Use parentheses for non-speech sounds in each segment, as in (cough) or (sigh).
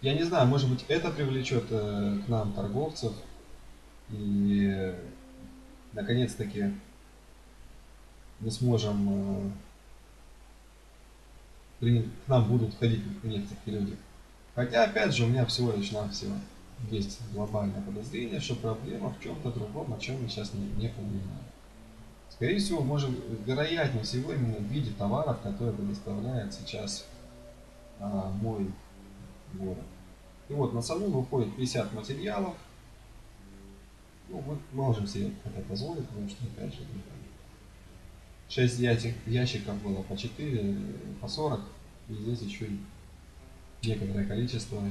я не знаю, может быть, это привлечет э, к нам торговцев, и наконец-таки мы сможем э, при- к нам будут ходить наконец такие люди. Хотя, опять же, у меня всего лишь навсего есть глобальное подозрение, что проблема в чем-то другом, о чем я сейчас не, не понимаю. Скорее всего, может, вероятнее всего, именно в виде товаров, которые предоставляет сейчас а, мой город. И вот на салон выходит 50 материалов. Ну, мы можем себе это позволить, потому что, опять же, 6 ящиков было по 4, по 40. И здесь еще некоторое количество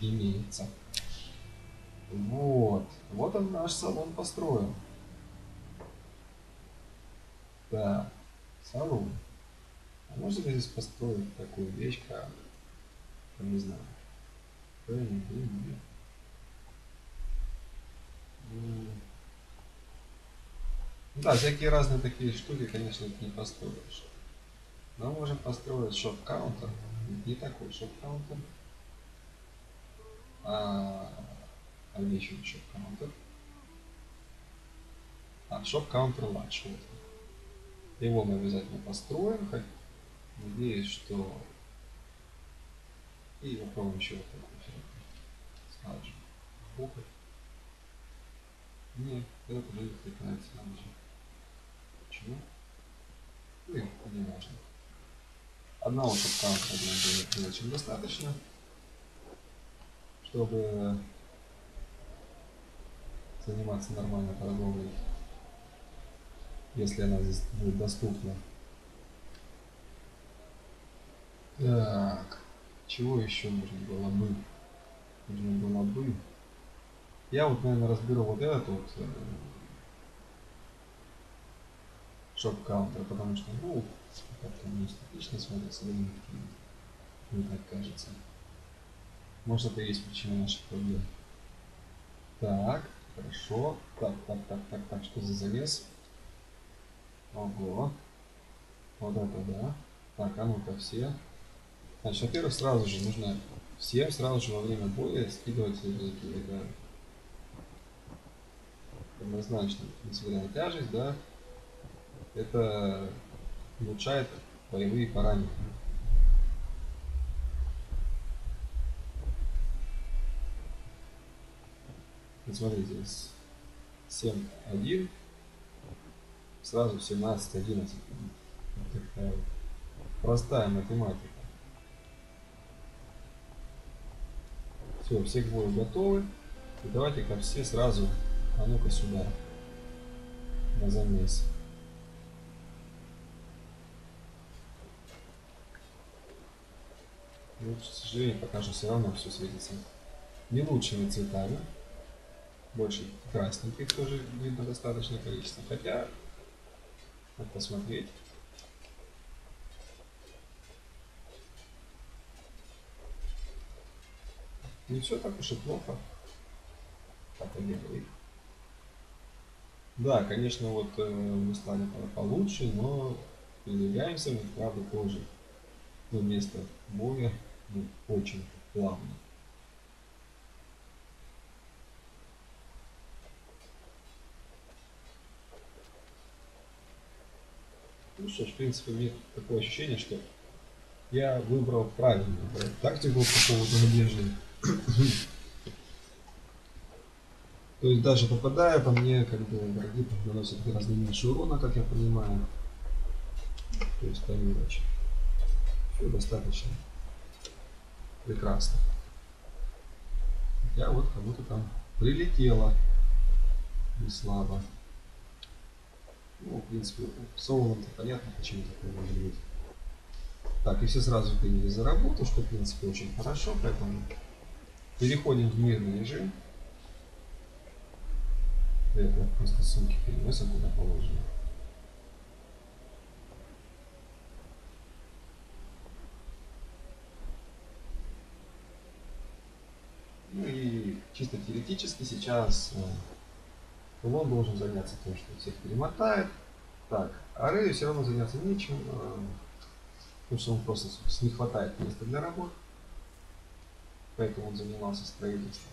имеется. Вот. Вот он наш салон построен. Да, салон. А можно здесь построить такую вещь, как, не знаю, блин, Да, всякие разные такие штуки, конечно, не построишь. Но можем построить шоп-каунтер. Не такой шоп-каунтер. А, еще шоп-каунтер? А, шоп-каунтер ланч. Вот. Его мы обязательно построим. Надеюсь, что... И попробуем еще вот такой Сразу же. Бухать. Нет, это уже их нравится нам. Почему? Ну, и не важно. Одного будет было очень достаточно, чтобы заниматься нормальной торговлей, если она здесь будет доступна. Так, чего еще нужно было бы? Нужно было бы. Я вот, наверное, разберу вот этот вот э, шоп-каунтер, потому что, ну, как-то не эстетично смотрится, довольно-таки, мне так кажется. Может, это и есть причина наших проблем. Так, хорошо. Так, так, так, так, так, что за завес? Ого. Вот это да. Так, а ну-ка все. Значит, во-первых, сразу же нужно всем сразу же во время боя скидывать языки. Это однозначно, несмотря на тяжесть, да, это улучшает боевые параметры. Вот смотрите, 7-1, сразу 17-11. Такая вот простая математика. Все, все бою готовы. Давайте-ка все сразу, а ну-ка сюда, на замес. Ну, к сожалению, пока что все равно все светится не лучшими цветами. Больше красненьких тоже видно достаточное количество. Хотя, надо посмотреть. Не все так уж и плохо. Так они говорит. Да, конечно, вот э, мы стали по- получше, но передвигаемся мы, правда, тоже. Но место боя ну, очень плавно. Ну что ж, в принципе, мне такое ощущение, что я выбрал правильную да, тактику по поводу надежды. То есть даже попадая по мне, как бы враги наносят гораздо меньше урона, как я понимаю. То есть там мелочи. Все достаточно прекрасно. Я вот кому-то там прилетело не слабо. Ну, в принципе, солоном-то понятно, почему такое может быть. Так, и все сразу приняли за работу, что, в принципе, очень хорошо, поэтому переходим в мирный режим. Это просто сумки переносим куда положено. Ну и чисто теоретически сейчас э, он должен заняться тем, что всех перемотает. Так, а Рэю все равно заняться нечем, э, потому что он просто не хватает места для работы. Поэтому он занимался строительством.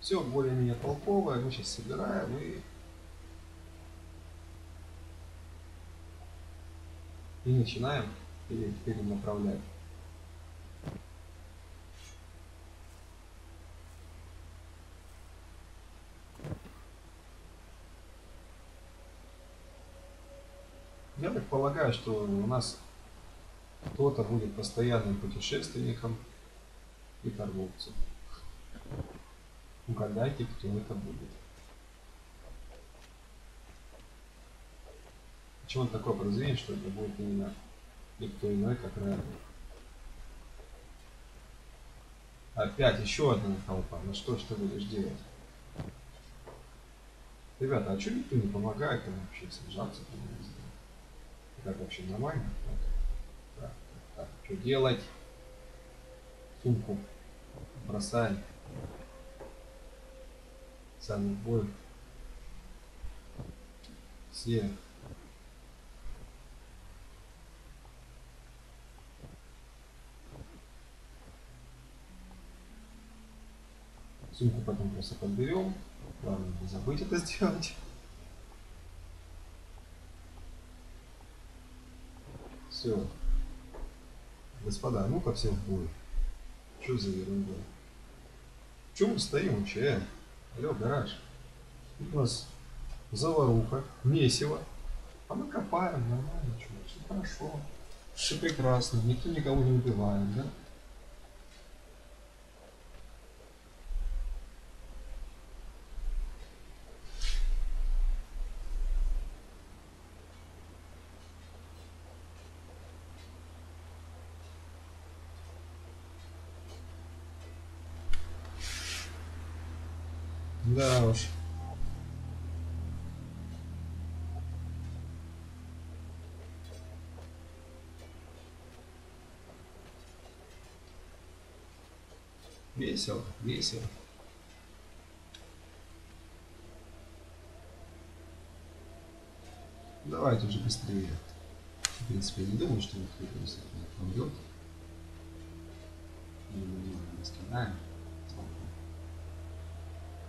Все более-менее толковое, мы сейчас собираем и и начинаем перенаправлять. Я так полагаю, что у нас кто-то будет постоянным путешественником и торговцем. Угадайте, кто это будет. Почему такое подозрение, что это будет именно никто иной, как Рэндл? Опять еще одна толпа. Ну что ж ты будешь делать? Ребята, а что никто не помогает им вообще сражаться? Как вообще нормально? Так, так, так, что делать? Сумку бросаем. Самый бой. Все Сумку потом просто подберем. Главное не забыть это сделать. Все. Господа, ну-ка все в бой. Что за ерунда? Чем мы стоим вообще, э? Алло, гараж. У нас заваруха, месиво. А мы копаем, нормально, что, все хорошо. Все прекрасно, никто никого не убивает, да? Да уж. Весело, весело. Давайте уже быстрее. В принципе, я не думаю, что кто-то из них помрет. Мы не скидаем.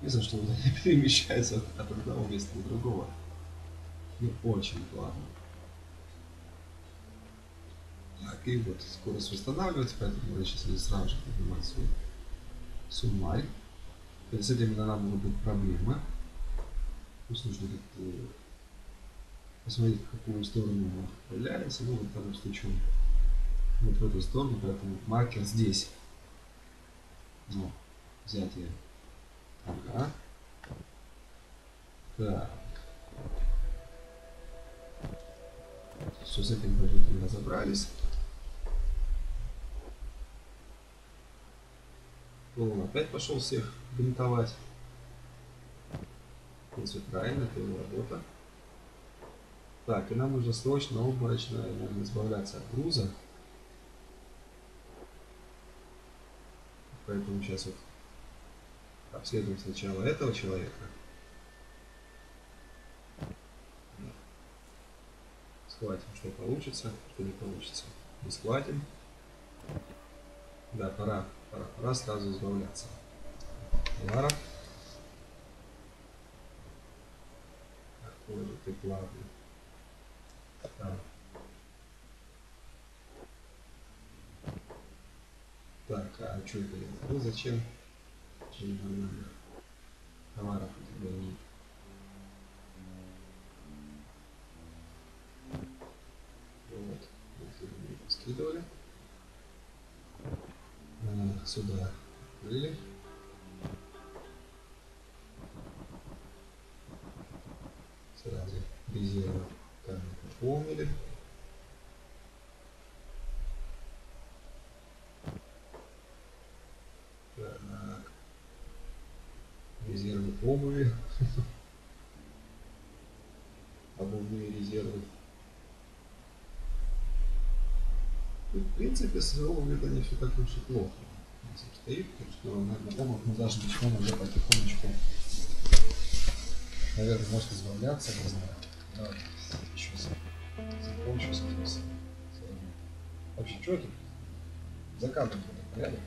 Видно, что он (laughs) перемещается от одного места до другого. Ну, очень плавно. Так, и вот скорость восстанавливается, поэтому я сейчас буду сразу же поднимать свой суммарь. С этим нам могут быть проблемы. Пусть нужно как-то посмотреть, в какую сторону мы отправляемся. Ну, вот там стучу вот в эту сторону, поэтому маркер здесь. Ну, взять я Ага. Так. Все, с этим продуктом разобрались. Он опять пошел всех бинтовать. В принципе, правильно, это его работа. Так, и нам нужно срочно, обморочно, наверное, избавляться от груза. Поэтому сейчас вот Обследуем сначала этого человека. Схватим, что получится, что не получится. Не схватим. Да, пора, пора, пора сразу избавляться. Лара. Какой же ты плавный. Так. Так, а что это? Ну зачем? Много товаров у тебя нет. Вот, скидывали. Сюда были. Сразу резервы там пополнили. Обуви, обувные резервы. И, в принципе, с обувью это не все так уж и плохо. Стоит, потому что, наверное, обувь мы даже начнем уже потихонечку, наверное, может избавляться, не знаю. Давай, еще закончу с. Вообще, что это? За кадром порядок?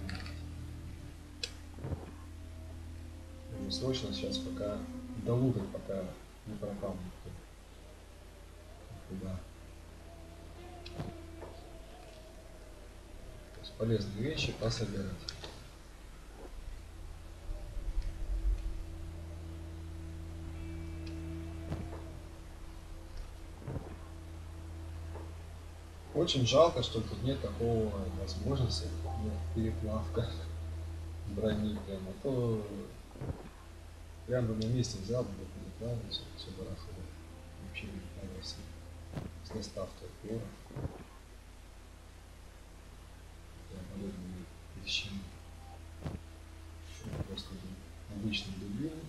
Срочно сейчас пока до утра, пока не пропал никто. Куда? То есть полезные вещи пособирать. Очень жалко, что тут нет такого возможности, нет, переплавка (laughs) брони прямо, то прям бы на месте взял бы переплавил все, все барахло. Вообще не понравился. С доставкой хлора. Я подобными вещами. Просто обычный дубин.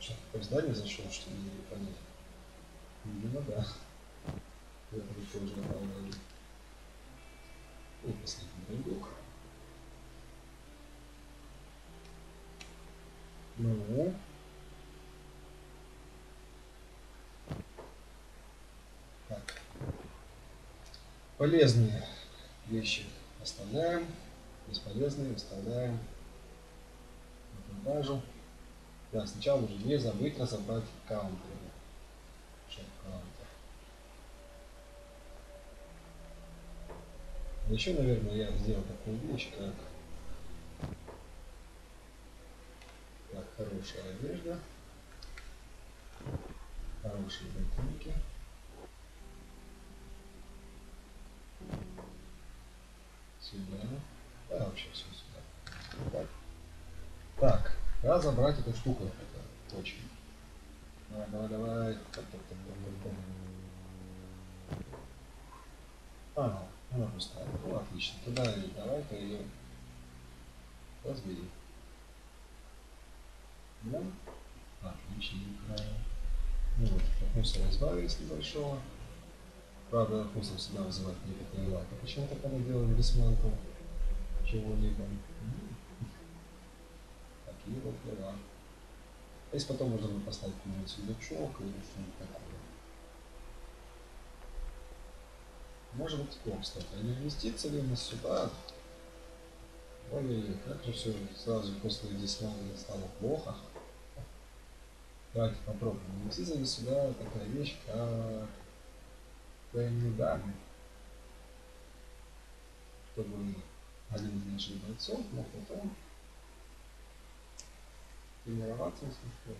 Что, в здание зашел, что ли, не понять? Видимо, да. Я тоже направляю. И последний рядок. Ну. Так. Полезные вещи оставляем. Бесполезные оставляем на продажу. Да, сначала нужно не забыть разобрать каунтеры. Шаг каунтер. Еще, наверное, я сделал такую вещь, как так, хорошая одежда, хорошие ботинки. Сюда. Да, вообще все сюда. Так. Так. Разобрать эту штуку. Это очень. Давай, давай, давай. А, она пустая. Ну, отлично. Тогда давай-ка ее разбери. Да? Отличненько. Ну вот, от мусора избавились небольшого. Правда, мусор всегда вызывает некоторые лайки. Почему-то когда делаем дисмантл чего-либо такие вот дела. Если потом можно поставить какой-нибудь сундучок или что-нибудь такое. Может быть кстати, а не вместится ли нас сюда? Ой, как же все сразу после десмана стало плохо. Давайте попробуем. Вместится ли сюда такая вещь, как военные? Чтобы один из наших бойцов мог потом тренироваться, если что.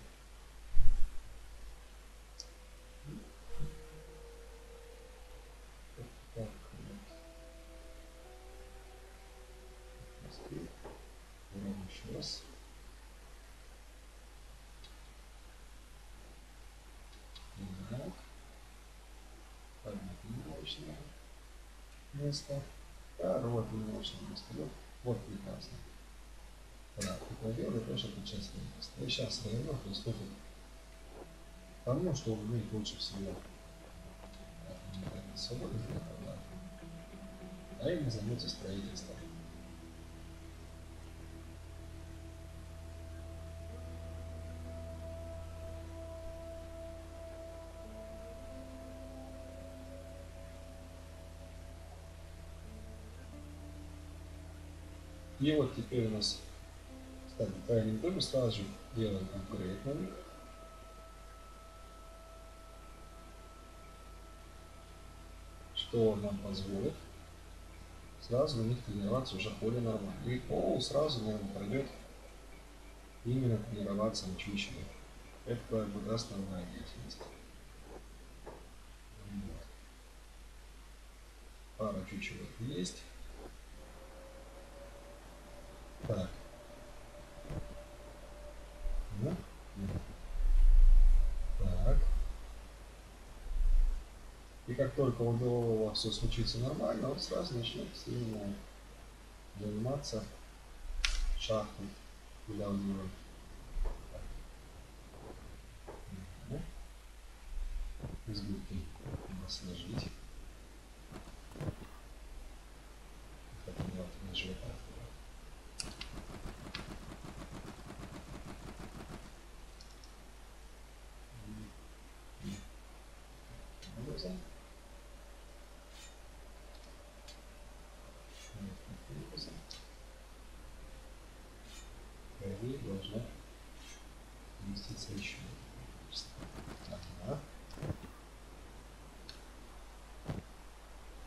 Раз. Так. Тренировочное место. Второе тренировочное место. Вот, вот прекрасно. Да, делали тоже причастие. И сейчас равно приступит к тому, что умеет лучше всего. Свобода для А именно займется строительством. И вот теперь у нас так, правильно мы сразу же делаем них. Что нам позволит сразу на них тренироваться уже более нормально. И пол сразу, наверное, пройдет именно тренироваться на чучеле. Это как бы нормальная деятельность. Пара чучелов есть. Так. Да? Так. И как только у него все случится нормально, он сразу начнет сильно заниматься шахтой для него. Избытки сложить. Это вот на живота. появится еще. Ага.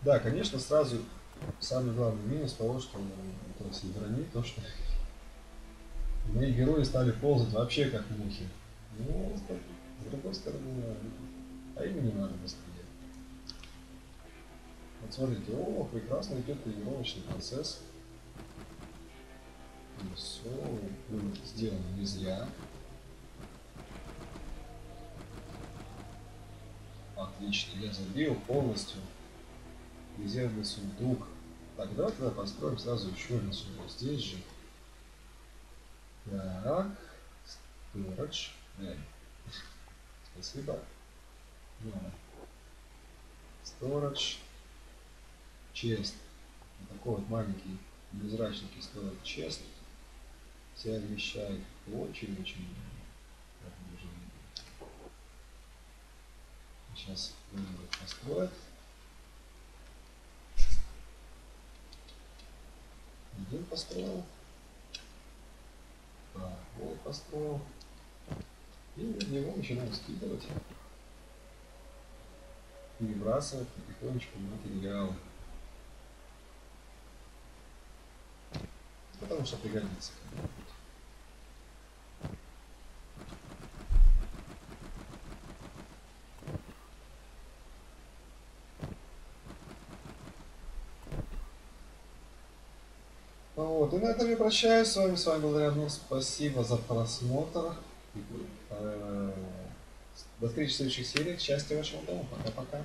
Да, конечно, сразу самый главный минус того, что то есть брони, то что (laughs) мои герои стали ползать вообще как мухи. Ну, с другой стороны, а им не надо быстрее. Вот смотрите, о, прекрасно идет тренировочный процесс. И все было сделано не зря. Отлично, я забил полностью резервный сундук. Давай тогда построим сразу еще один сундук. Здесь же. Так, storage. Спасибо. Storage. Чест. Вот такой вот маленький невзрачненький storage чест. Себя вмещает очень-очень Сейчас построить. Один построил. Так, вот построил. И в него начинаем скидывать и выбрасывать потихонечку материал. Потому что пригодится. Вот, и на этом я прощаюсь с вами. С вами был Ряднов. Спасибо за просмотр. Э, до встречи в следующих сериях. Счастья вашему дому. Пока-пока.